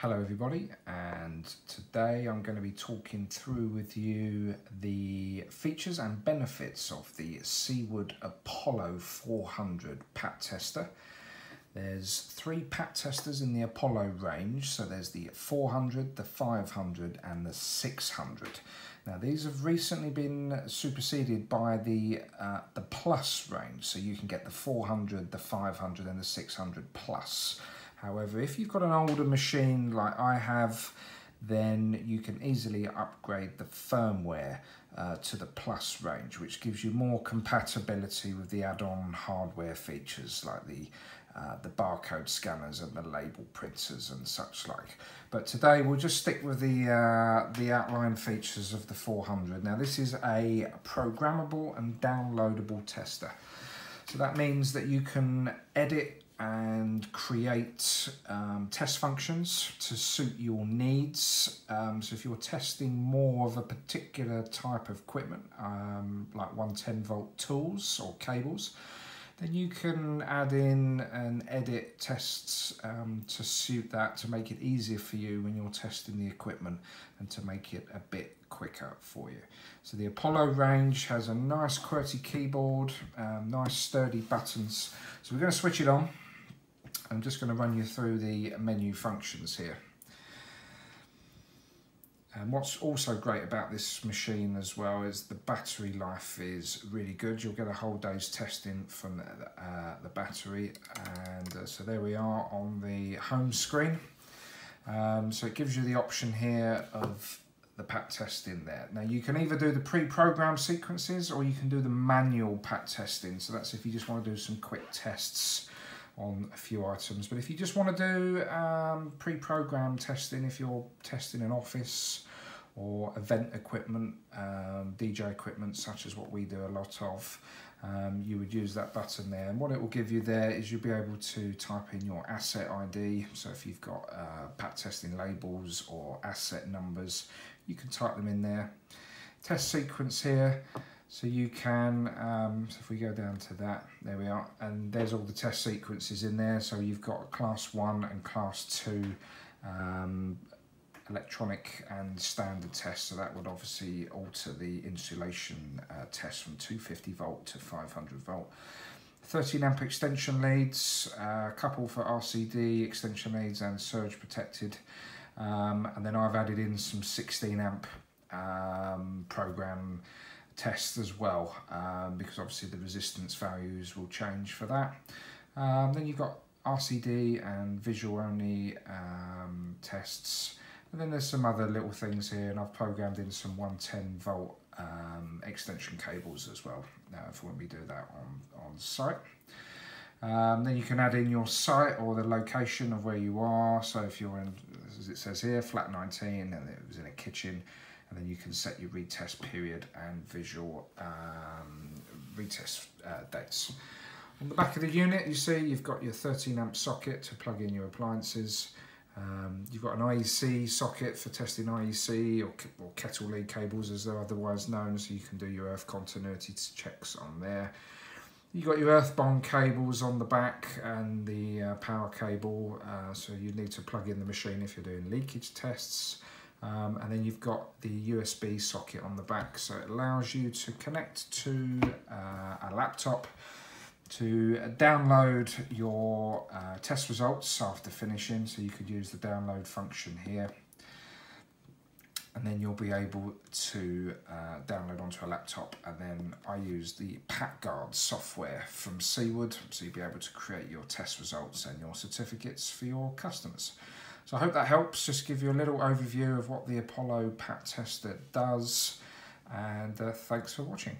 Hello everybody and today I'm going to be talking through with you the features and benefits of the Seaward Apollo 400 pat tester. There's three pat testers in the Apollo range so there's the 400, the 500 and the 600. Now these have recently been superseded by the uh, the Plus range so you can get the 400, the 500 and the 600 Plus. However, if you've got an older machine like I have, then you can easily upgrade the firmware uh, to the Plus range, which gives you more compatibility with the add-on hardware features like the uh, the barcode scanners and the label printers and such like. But today we'll just stick with the, uh, the outline features of the 400. Now this is a programmable and downloadable tester. So that means that you can edit and create um, test functions to suit your needs. Um, so if you're testing more of a particular type of equipment, um, like 110 volt tools or cables, then you can add in and edit tests um, to suit that to make it easier for you when you're testing the equipment and to make it a bit quicker for you. So the Apollo range has a nice QWERTY keyboard, um, nice sturdy buttons. So we're going to switch it on. I'm just going to run you through the menu functions here. And what's also great about this machine as well is the battery life is really good. You'll get a whole day's testing from the, uh, the battery. And uh, so there we are on the home screen. Um, so it gives you the option here of the pat testing there. Now you can either do the pre-programmed sequences or you can do the manual pat testing. So that's if you just want to do some quick tests on a few items. But if you just want to do um, pre-programmed testing, if you're testing an office or event equipment, um, DJ equipment, such as what we do a lot of, um, you would use that button there. And what it will give you there is you'll be able to type in your asset ID. So if you've got uh, testing labels or asset numbers, you can type them in there. Test sequence here. So you can, um, so if we go down to that, there we are, and there's all the test sequences in there. So you've got class one and class two um, electronic and standard tests. So that would obviously alter the insulation uh, test from 250 volt to 500 volt. 13 amp extension leads, a uh, couple for RCD extension leads and surge protected. Um, and then I've added in some 16 amp um, program tests as well um, because obviously the resistance values will change for that. Um, then you've got RCD and visual only um, tests and then there's some other little things here and I've programmed in some 110 volt um, extension cables as well now for when we do that on, on site. Um, then you can add in your site or the location of where you are. So if you're in, as it says here, flat 19 and it was in a kitchen, and then you can set your retest period and visual um, retest uh, dates. On the back of the unit, you see you've got your 13 amp socket to plug in your appliances. Um, you've got an IEC socket for testing IEC or, or, kettle lead cables as they're otherwise known, so you can do your earth continuity checks on there. You've got your earth bond cables on the back and the uh, power cable, uh, so you need to plug in the machine if you're doing leakage tests. Um, and then you've got the USB socket on the back, so it allows you to connect to uh, a laptop to download your uh, test results after finishing. So you could use the download function here. And then you'll be able to uh, download onto a laptop. And then I use the PatGuard software from Seaward. So you'll be able to create your test results and your certificates for your customers. So I hope that helps. Just give you a little overview of what the Apollo Pat Tester does. And uh, thanks for watching.